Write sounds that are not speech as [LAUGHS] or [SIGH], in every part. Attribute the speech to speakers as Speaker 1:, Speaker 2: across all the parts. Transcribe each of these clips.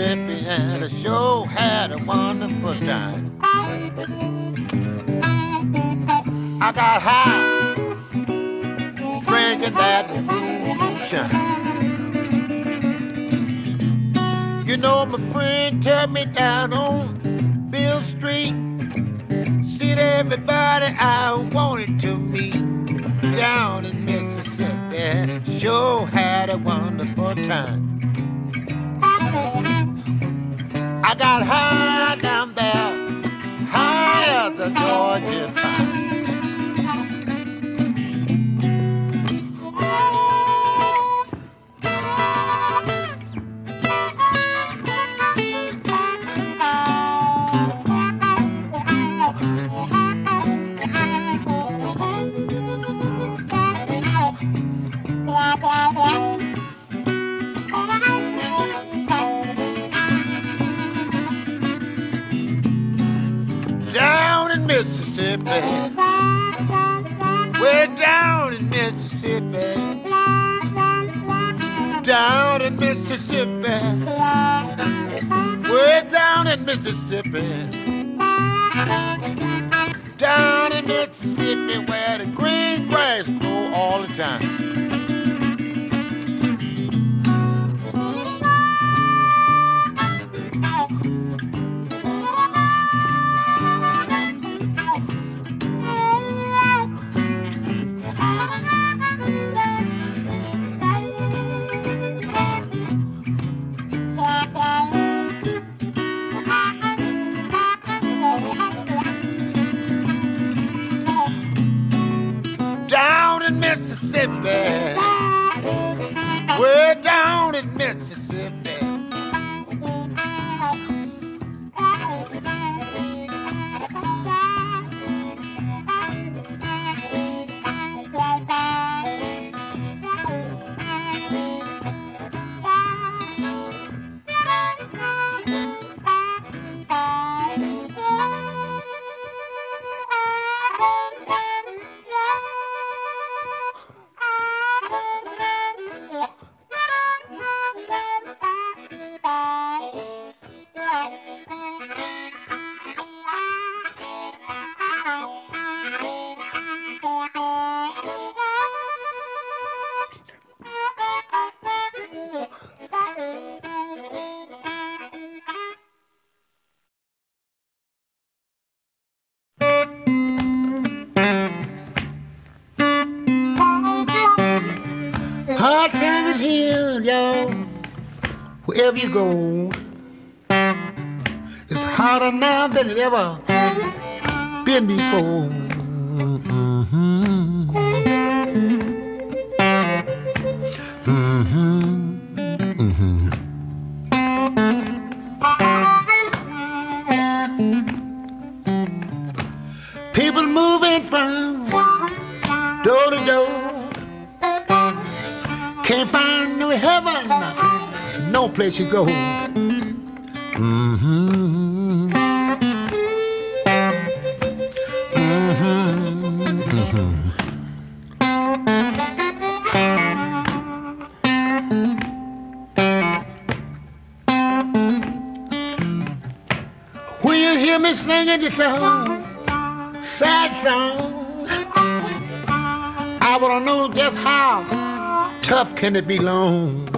Speaker 1: Mississippi and I sure had a wonderful time. I got high drinking that moonshine. You know, my friend took me down on Beale Street. Seen everybody I wanted to meet down in Mississippi. Sure had a wonderful time. I got high down there, high as the Georgia it's harder now than it ever singing this song, sad song, I wanna know just how tough can it be long.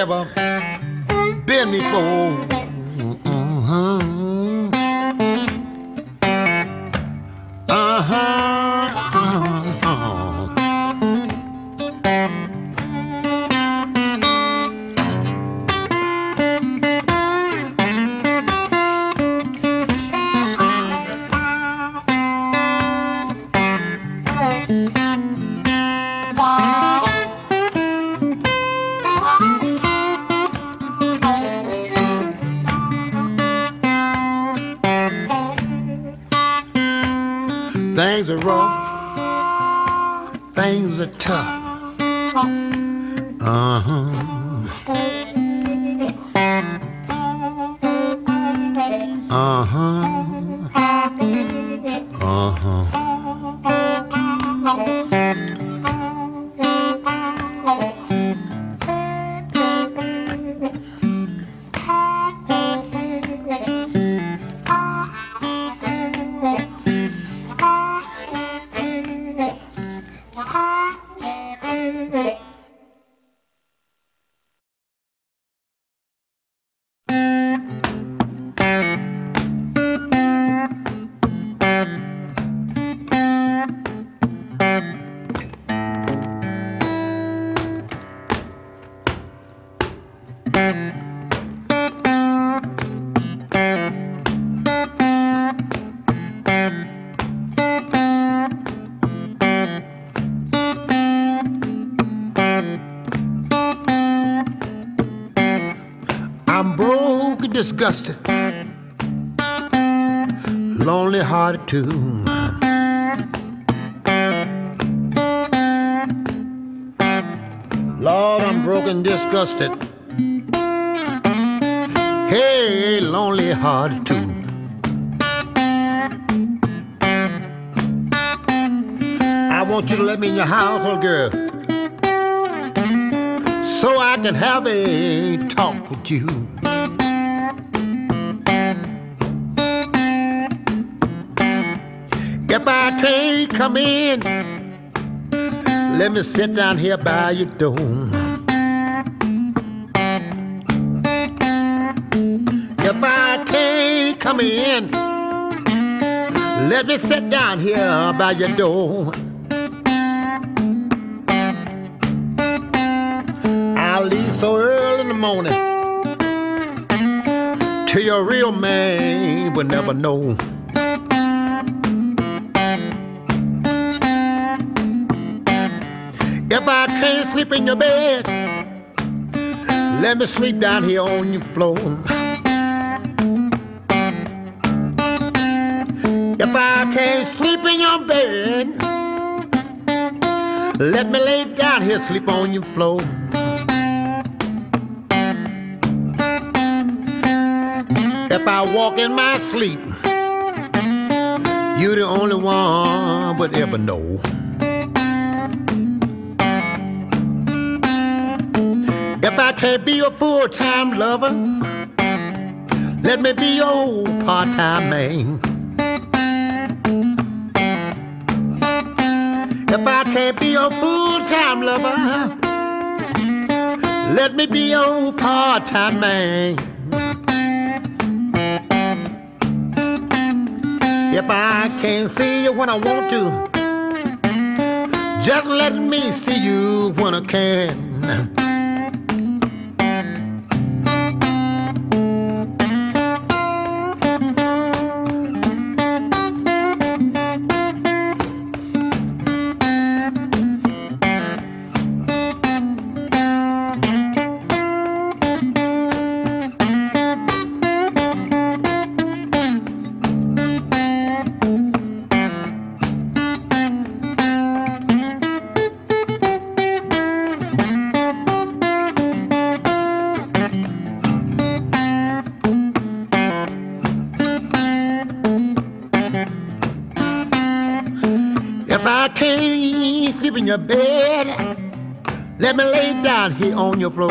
Speaker 1: небо. Hearted. Lord, I'm broken, disgusted. Hey, lonely heart too. I want you to let me in your house, little girl so I can have a talk with you. I can't come in, let me sit down here by your door. If I can't come in, let me sit down here by your door. I'll leave so early in the morning till your real man will never know. Can't sleep in your bed, let me sleep down here on your floor. If I can't sleep in your bed, let me lay down here, sleep on your floor. If I walk in my sleep, you're the only one would ever know. Can't be your full-time lover, let me be your part-time man. If I can't be your full-time lover, let me be your part-time man. If I can't see you when I want to, just let me see you when I can. Let me lay down here on your floor.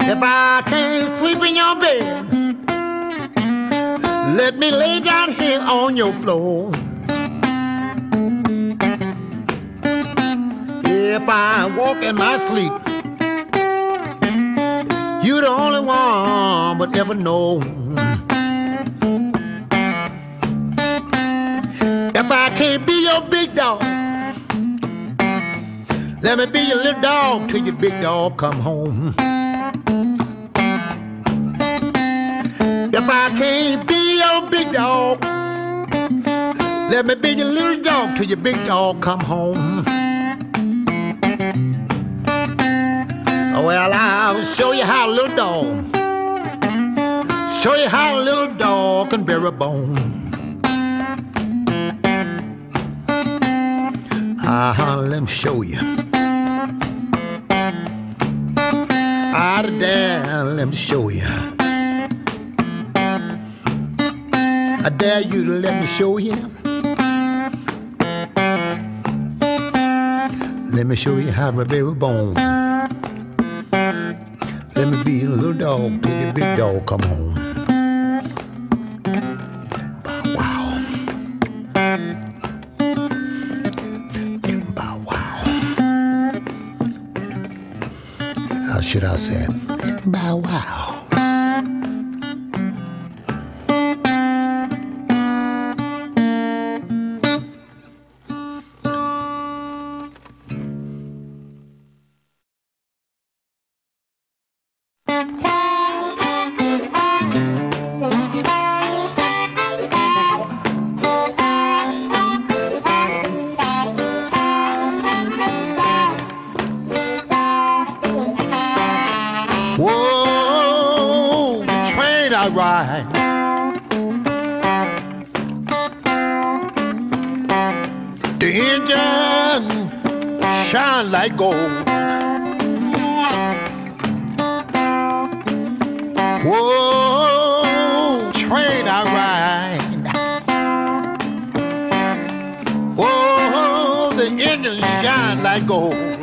Speaker 1: If I can't sleep in your bed, let me lay down here on your floor. If I walk in my sleep, you're the only one would ever know. If I can't be your big dog, let me be your little dog till your big dog come home. If I can't be your big dog, let me be your little dog till your big dog come home. Well, I'll show you how a little dog, show you how a little dog can bear a bone. Uh-huh, let me show you. Out of let me show you. I dare you to let me show you. Let me show you how bear a bone. Let me be a little dog till the big dog come home. Should I say? Bow wow. I ride. The engine shine like gold. Whoa, train I ride. Whoa, the engine shine like gold.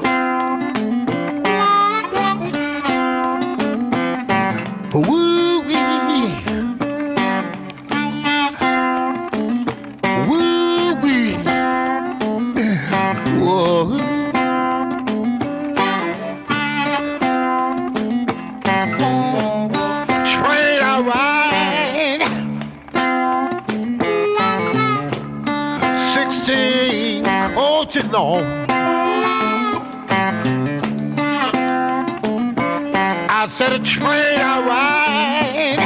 Speaker 1: Train I ride.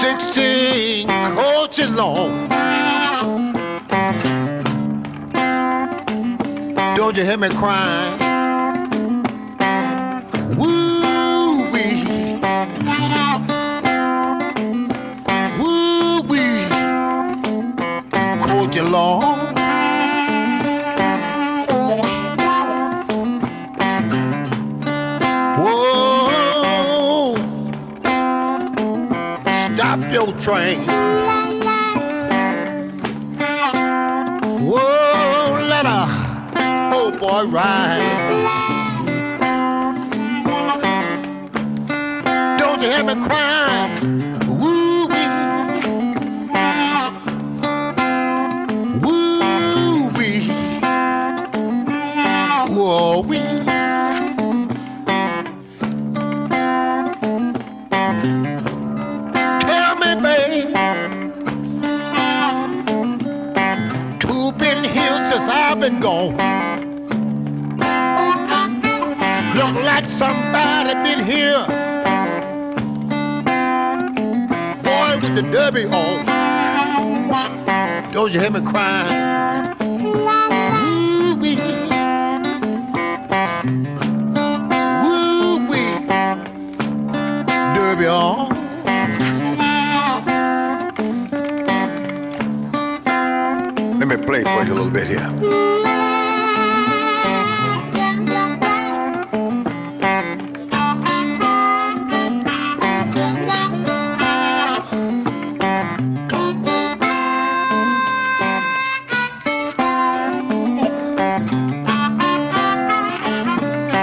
Speaker 1: Sixteen coaches long. Don't you hear me crying? Woo wee. Woo wee. Coach long. Train. Whoa, let a old oh, boy ride. Don't you hear me crying? me play for you a little bit here.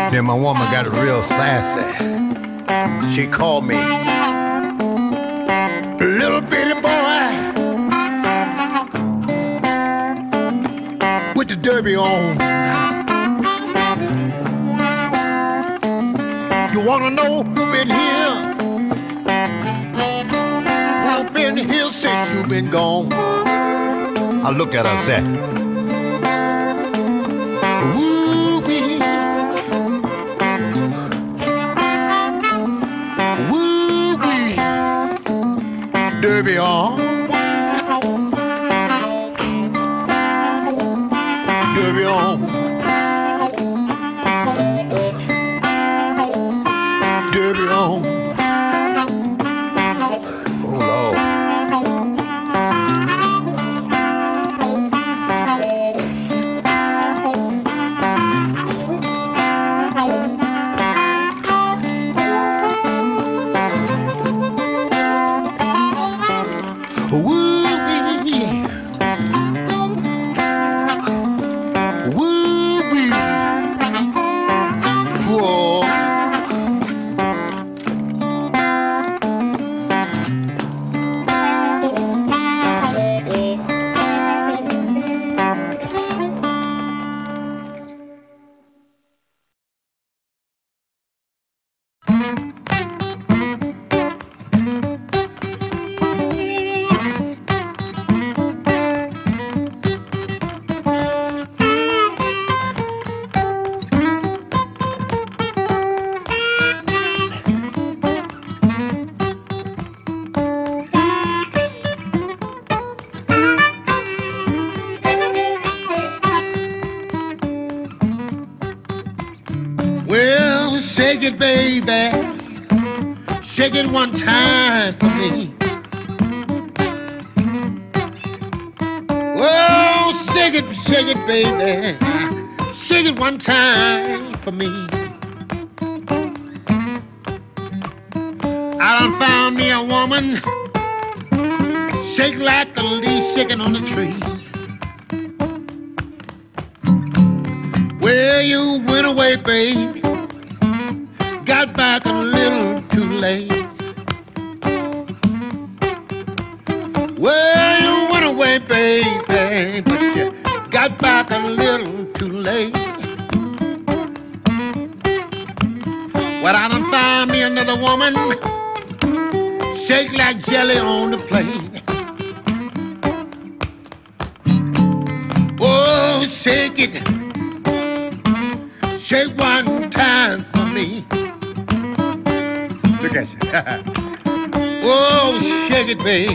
Speaker 1: Then my woman got real sassy. She called me derby on. You wanna know who been here? Who been here since you been gone? I look at her and said, Woo-wee. Woo-wee. Derby on. Time for me. I done found me a woman. Shake like the leaf shaking on the tree. Well, you went away, baby. Got back a little too late. Well, you went away, baby, but you got back a little too late. Well, I done found me another woman. Shake like jelly on the plate. Oh, shake it. Shake one time for me. Look at you. [LAUGHS] oh, shake it, baby.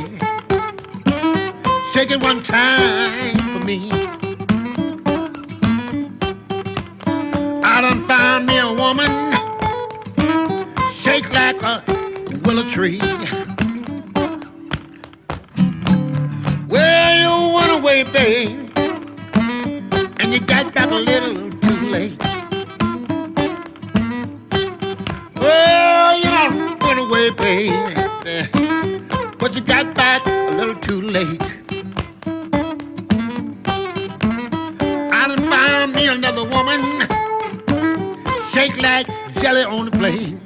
Speaker 1: Shake it one time for me. I done found me a woman. Shake like a willow tree. Well, you went away, babe. And you got back a little too late. Well, you went away, baby. But you got back a little too late. I done found me another woman. Shake like jelly on the plate.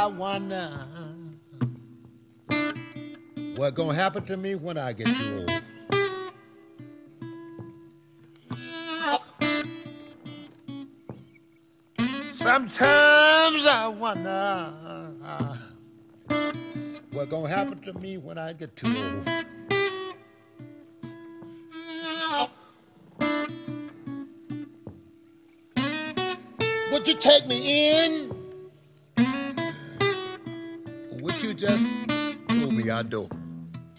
Speaker 1: I wonder uh, what's gonna happen to me when I get too old. Sometimes I wonder uh, what's gonna happen to me when I get too old. Told me I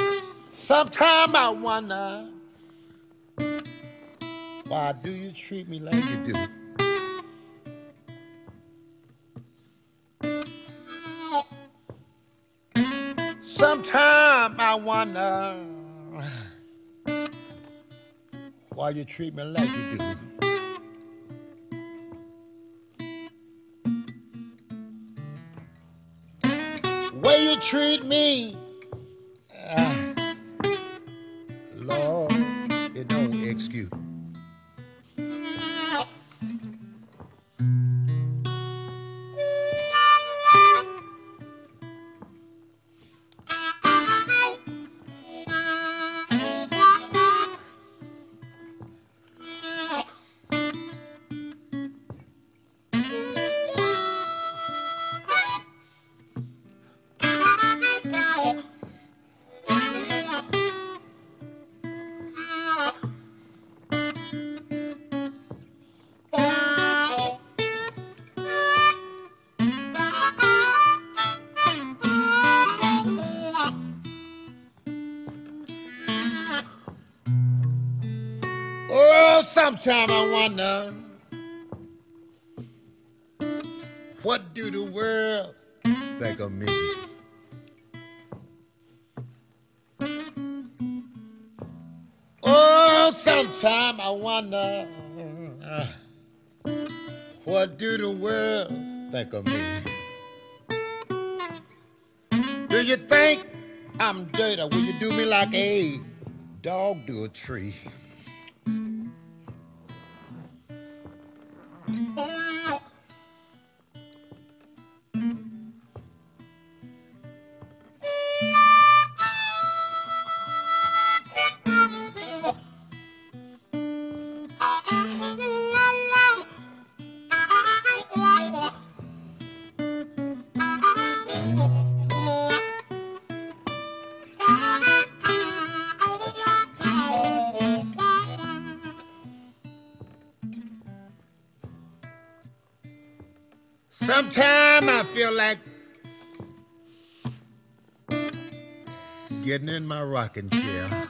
Speaker 1: do? Sometime I wonder why do you treat me like you do? Sometimes I wonder why you treat me like you do. Treat me, Do you think I'm dirty? Will you do me like a dog do a tree? Getting in my rocking chair.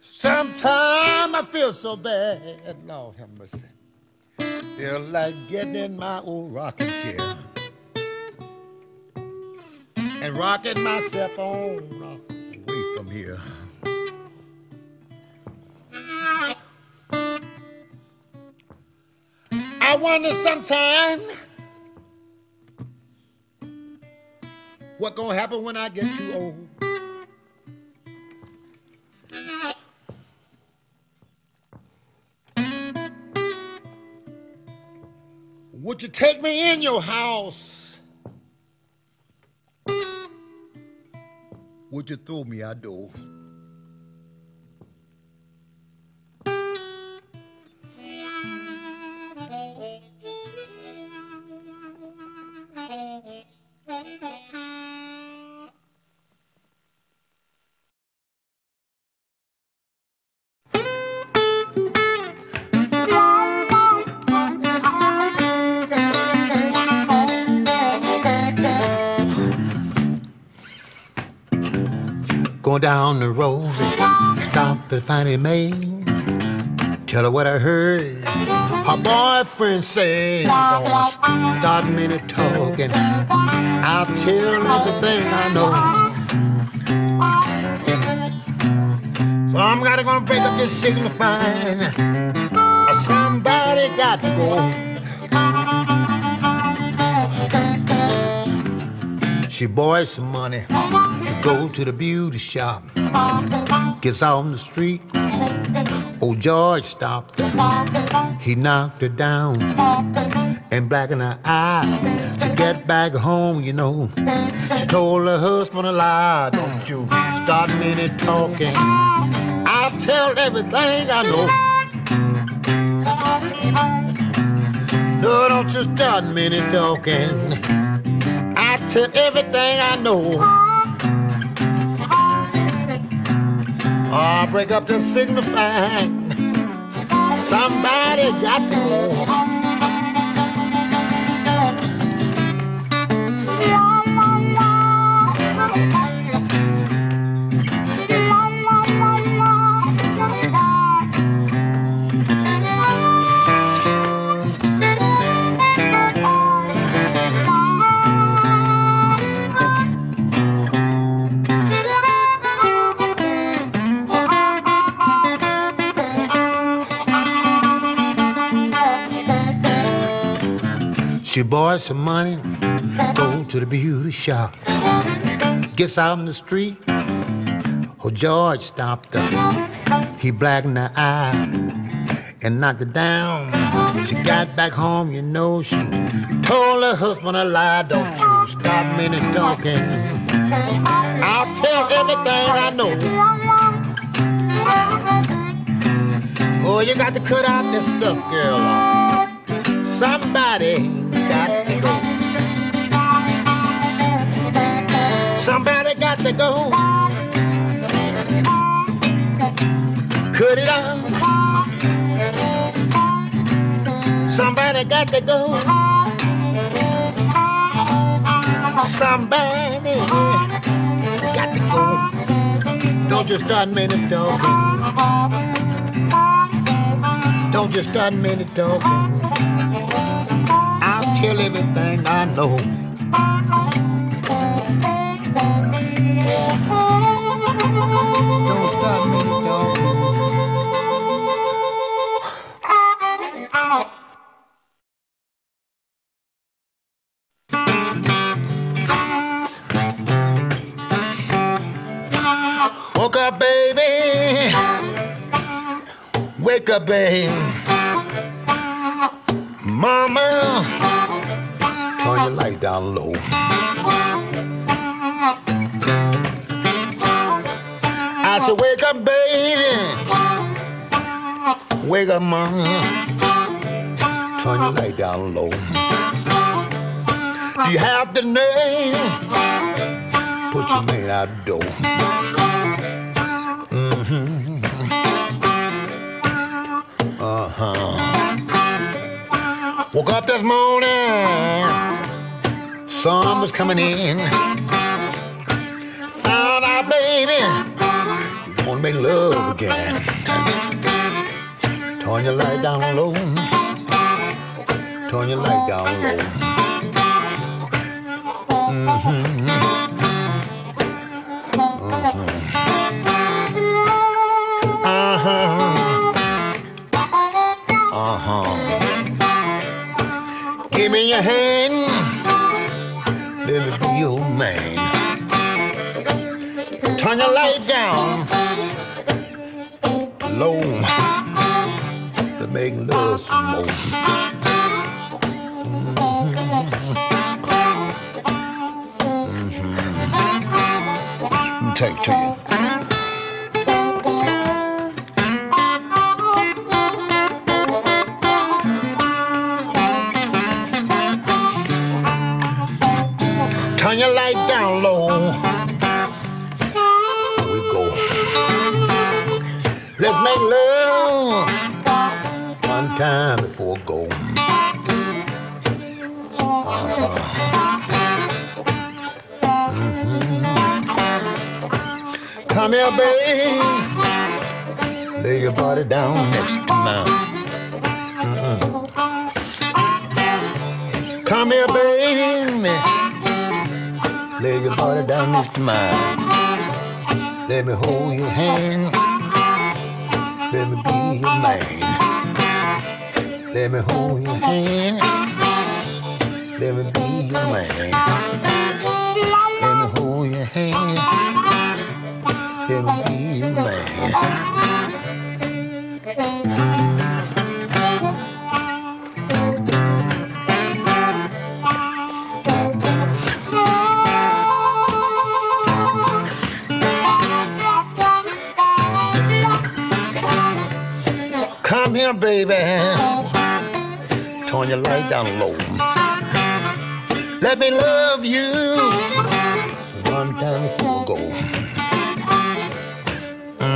Speaker 1: Sometimes I feel so bad, Lord have mercy. Feel like getting in my old rocking chair and rocking myself on away from here. I wonder sometime what gonna happen when I get too old. Would you take me in your house? Would you throw me out door? Going down the road, stop at Fannie Mae. Tell her what I heard. Her boyfriend don't start me to talking. I'll tell everything I know. So I'm gonna, gonna break up this signifying. Somebody got to go. She borrows some money go to the beauty shop. Gets out on the street. Old George stopped her. He knocked her down and blackened her eye. To get back home, you know, she told her husband a lie. Don't you start me talking. I'll tell everything I know. No, don't you start me talking. I tell everything I know. Oh, break up the signifying. Somebody got to go. Borrows some money, go to the beauty shop. Gets out in the street, oh George stopped her. He blackened her eye and knocked her down. She got back home, you know, she told her husband a lie. Don't you stop me talking. I'll tell everything I know. Oh, you got to cut out this stuff, girl. Somebody got Somebody got to go. Cut it out. Somebody got to go. Somebody got to go. Don't just start minute talking. Don't just start minute talking I'll tell everything I know. This morning sun was coming in. Found out, baby, you wanna make love again. Turn your light down low. Turn your light down low. Turn your light down low to make love some more. Mm-hmm. Mm-hmm. Take to you. Come here, baby. Lay your body down next to mine. Mm. Come here, baby. Lay your body down next to mine. Let me hold your hand. Let me be your man. Let me hold your hand. Let me be your man. Let me hold your hand. Come here, baby. Turn your light down low. Let me love you.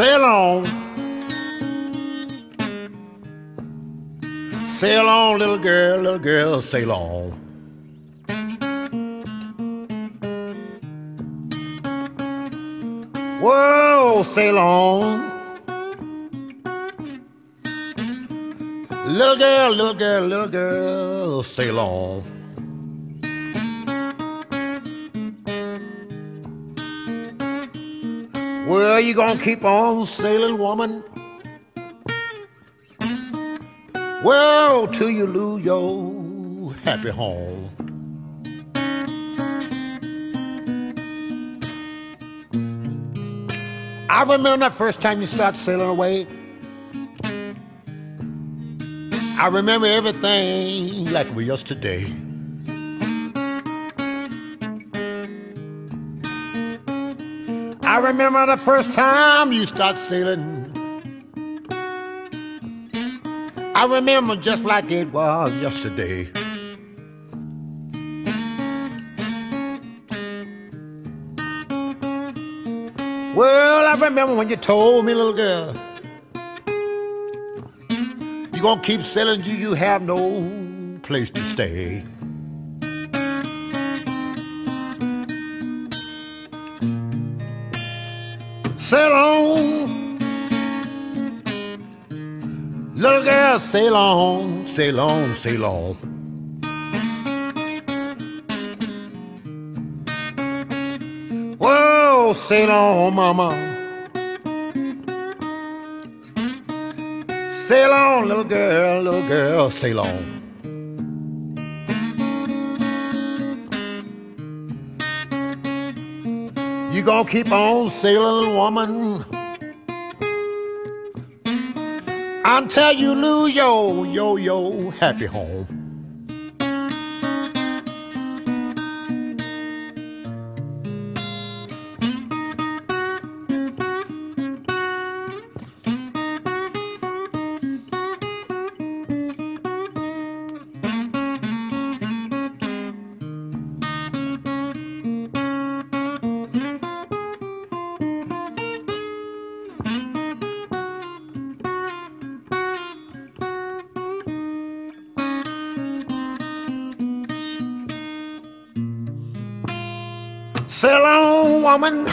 Speaker 1: Sail on. Sail on, little girl, little girl, sail on. Whoa, sail on. Little girl, little girl, little girl, sail on. Well, you gonna keep on sailing, woman? Well, till you lose your happy home. I remember that first time you start sailing away. I remember everything like was yesterday. I remember the first time you start sailing. I remember just like it was yesterday. Well, I remember when you told me, little girl, you gonna keep sailing you, you have no place to stay. Sail on, little girl, sail on, sail on, sail on. Whoa, sail on, mama. Sail on, little girl, little girl, sail on. You gonna keep on sailing, woman, until you lose your, your, your happy home. Woman.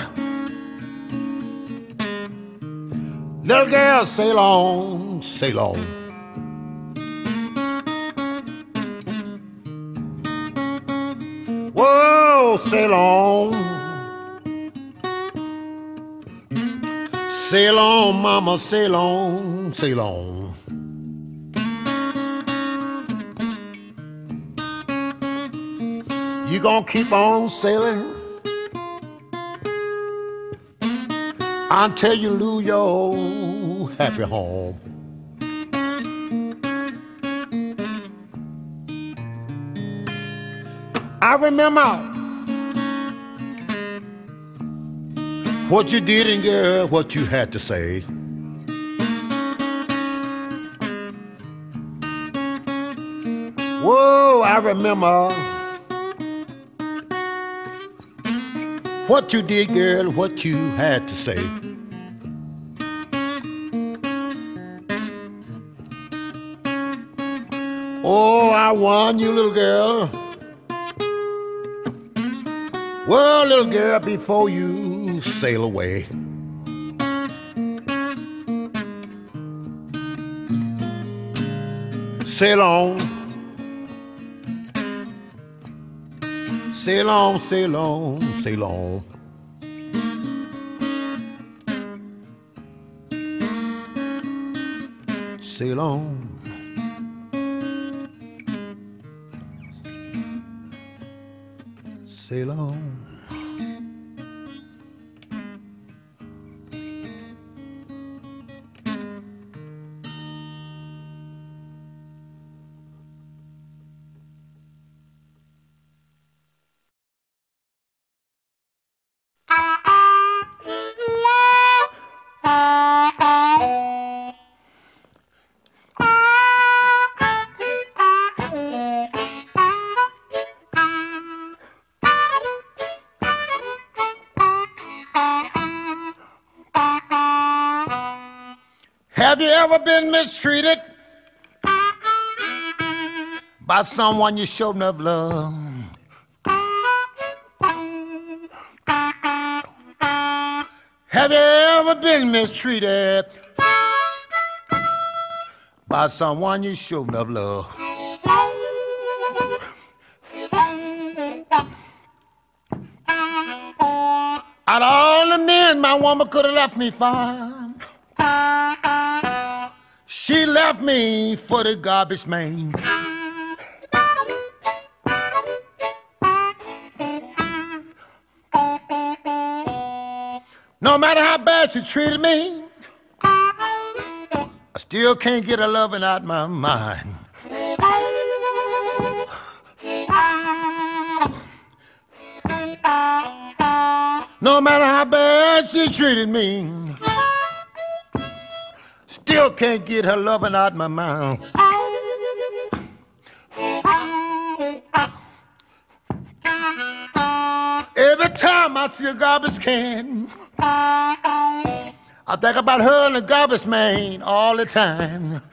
Speaker 1: Little girl, sail on, sail on. Whoa, sail on. Sail on, mama, sail on, sail on. You gonna keep on sailing until you lose your happy home. I remember what you did and girl, what you had to say. Whoa, I remember what you did, girl, what you had to say. Oh, I won you, little girl. Well, little girl, before you sail away. Sail on. Sail on, sail on, sail on. Sail on. Sail on. Have you ever been mistreated by someone you showed enough love? Have you ever been mistreated by someone you showed enough love? Out of all the men my woman could have left me for, she left me for the garbage man. No matter how bad she treated me, I still can't get her loving out my mind. No matter how bad she treated me, still can't get her loving out my mouth. Every time I see a garbage can, I think about her and the garbage man all the time.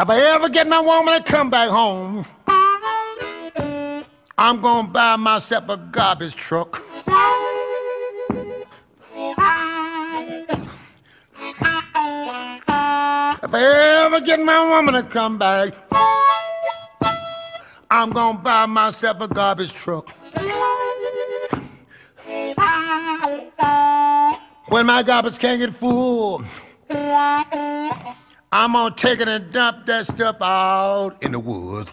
Speaker 1: If I ever get my woman to come back home, I'm gonna buy myself a garbage truck. If I ever get my woman to come back, I'm gonna buy myself a garbage truck. When my garbage can't get full, I'm gonna take it and dump that stuff out in the woods.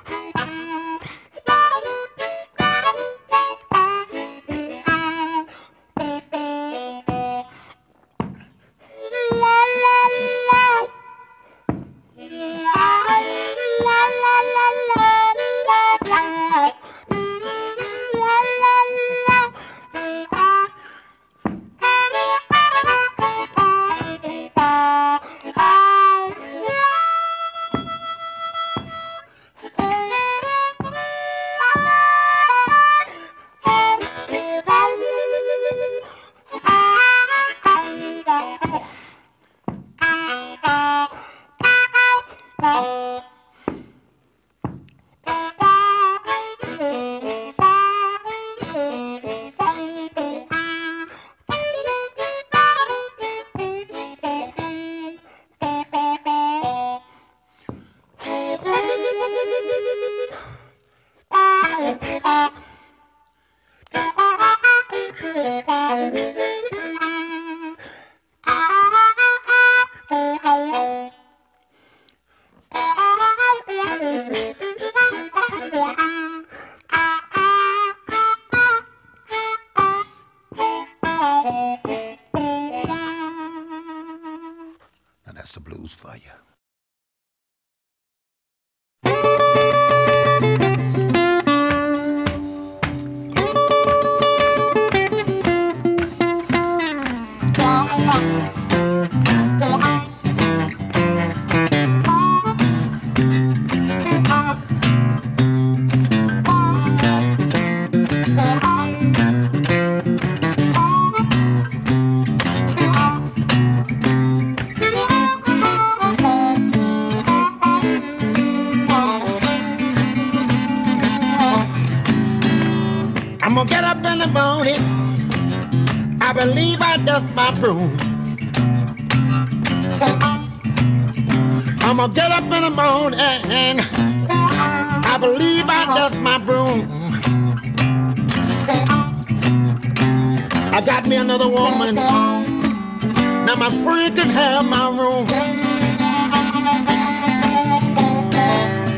Speaker 1: I got me another woman. Now my friend can have my room.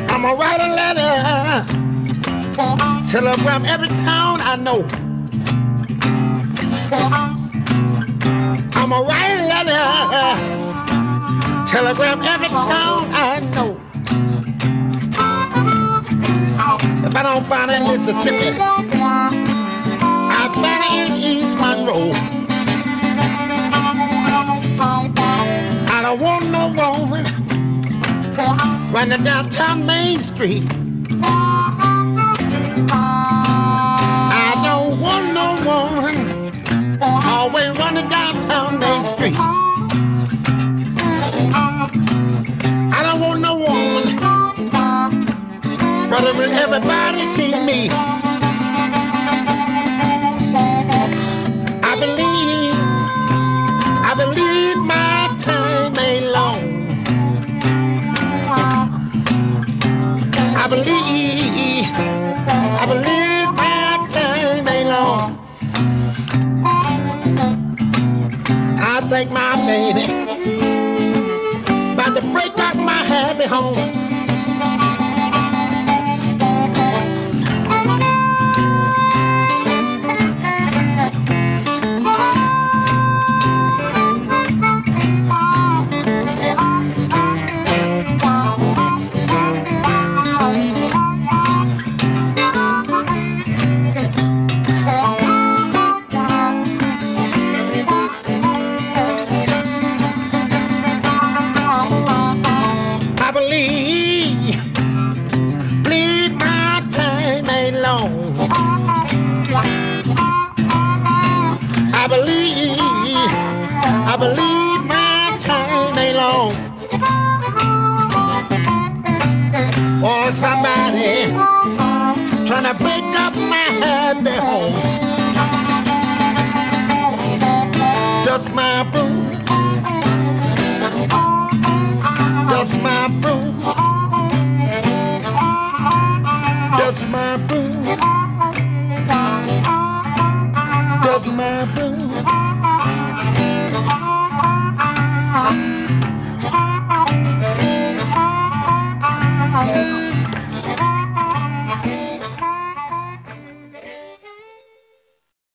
Speaker 1: I'm gonna write a letter. Telegram every town I know. I'm a write a letter. Telegram every town I know. If I don't find it in Mississippi, East I don't want no woman running downtown Main Street. I don't want no woman always running downtown Main Street. I don't want no woman brother when everybody see me. Believe, I believe my time ain't long. I think my baby about to break up my happy home.